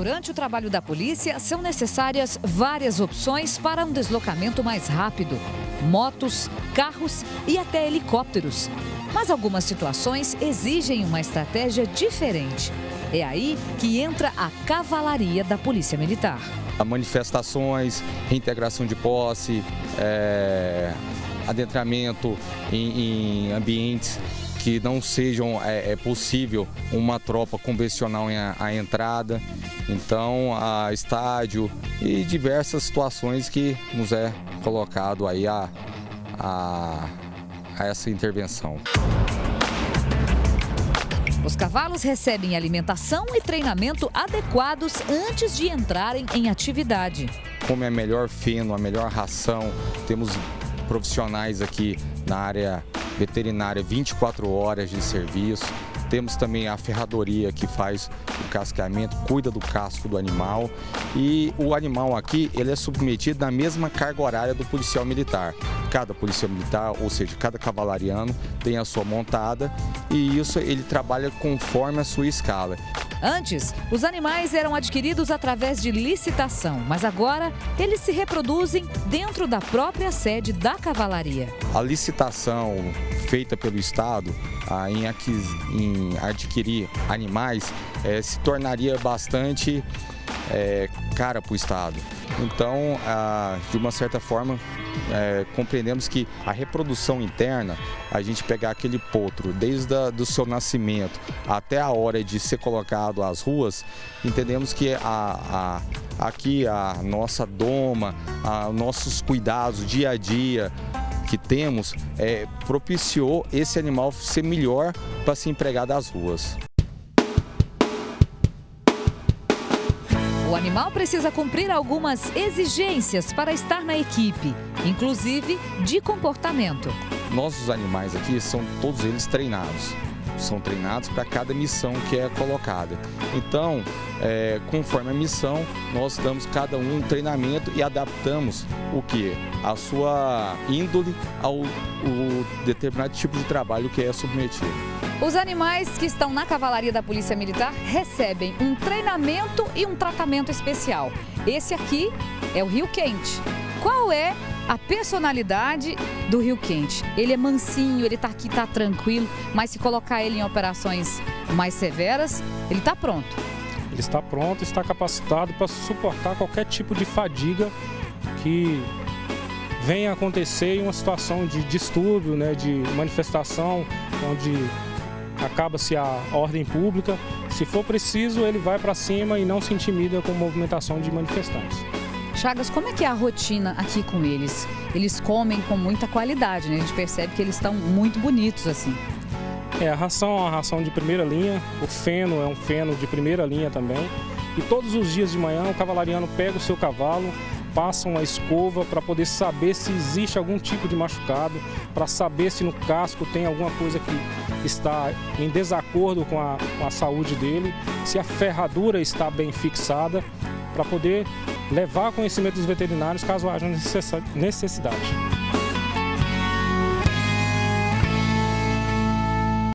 Durante o trabalho da polícia, são necessárias várias opções para um deslocamento mais rápido: motos, carros e até helicópteros. Mas algumas situações exigem uma estratégia diferente. É aí que entra a cavalaria da Polícia Militar. Manifestações, reintegração de posse, é, adentramento em, em ambientes que não sejam é, é, possível uma tropa convencional em a, a, entrada, então a estádio e diversas situações que nos é colocado aí a, a, a essa intervenção. Os cavalos recebem alimentação e treinamento adequados antes de entrarem em atividade. Como é melhor feno, a melhor ração, temos profissionais aqui na área veterinária 24 horas de serviço. Temos também a ferradoria que faz o cascamento, cuida do casco do animal. E o animal aqui, ele é submetido na mesma carga horária do policial militar. Cada policial militar, ou seja, cada cavalariano tem a sua montada e isso ele trabalha conforme a sua escala. Antes, os animais eram adquiridos através de licitação, mas agora eles se reproduzem dentro da própria sede da cavalaria. A licitação feita pelo Estado ah, em, adquirir animais eh, se tornaria bastante é, cara para o Estado. Então, ah, de uma certa forma, é, compreendemos que a reprodução interna, a gente pegar aquele potro desde o seu nascimento até a hora de ser colocado às ruas, entendemos que a, a, aqui a nossa doma, a, nossos cuidados dia a dia, que temos é, propiciou esse animal ser melhor para se empregar das ruas. O animal precisa cumprir algumas exigências para estar na equipe, inclusive de comportamento. Nossos animais aqui são todos eles treinados. São treinados para cada missão que é colocada. Então, é, conforme a missão, nós damos cada um um treinamento e adaptamos o que? A sua índole ao determinado tipo de trabalho que é submetido. Os animais que estão na cavalaria da Polícia Militar recebem um treinamento e um tratamento especial. Esse aqui é o Rio Quente. Qual é a personalidade do Rio Quente? Ele é mansinho, ele está aqui, está tranquilo, mas se colocar ele em operações mais severas, ele está pronto. Ele está pronto, está capacitado para suportar qualquer tipo de fadiga que venha acontecer em uma situação de distúrbio, né, de manifestação, onde acaba-se a ordem pública. Se for preciso, ele vai para cima e não se intimida com movimentação de manifestantes. Chagas, como é que é a rotina aqui com eles? Eles comem com muita qualidade, né? A gente percebe que eles estão muito bonitos assim. É, a ração é uma ração de primeira linha, o feno é um feno de primeira linha também. E todos os dias de manhã o cavalariano pega o seu cavalo, passa uma escova para poder saber se existe algum tipo de machucado, para saber se no casco tem alguma coisa que está em desacordo com a, com a saúde dele, se a ferradura está bem fixada, para poder levar conhecimento dos veterinários caso haja necessidade.